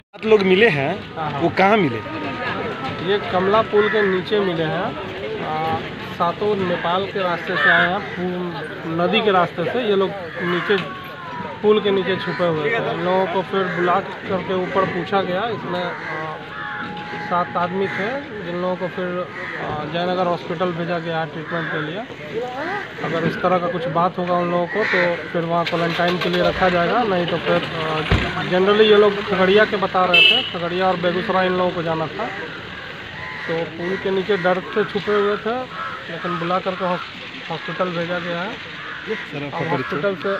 सात लोग मिले हैं हाँ, हाँ। वो कहाँ मिले? ये कमला पुल के नीचे मिले हैं। सातों नेपाल के रास्ते से आए हैं नदी के रास्ते से। ये लोग नीचे पुल के नीचे छुपे हुए थे। लोगों को फिर बुला करके ऊपर पूछा गया। इसमें सात आदमी थे जिन लोगों को फिर जयनगर हॉस्पिटल भेजा गया है ट्रीटमेंट के लिए। अगर इस तरह का कुछ बात होगा उन लोगों को तो फिर वहाँ क्वारंटाइन के लिए रखा जाएगा नहीं तो फिर जनरली ये लोग खगड़िया के बता रहे थे खगड़िया और बेगूसराय इन लोगों को जाना था। तो पुल के नीचे डर से छुपे हुए थे लेकिन बुला करके हॉस्पिटल भेजा गया है। हॉस्पिटल से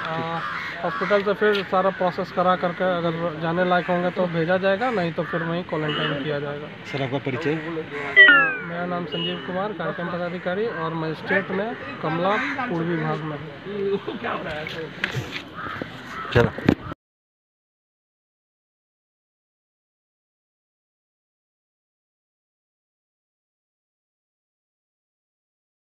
हॉस्पिटल से फिर सारा प्रोसेस करा करके अगर जाने लायक होंगे तो भेजा जाएगा नहीं तो फिर वहीं क्वारंटाइन किया जाएगा। सर आपका परिचय? मेरा नाम संजीव कुमार कार्यक्रम पदाधिकारी और मजिस्ट्रेट में कमला पूर्वी भाग में चलो।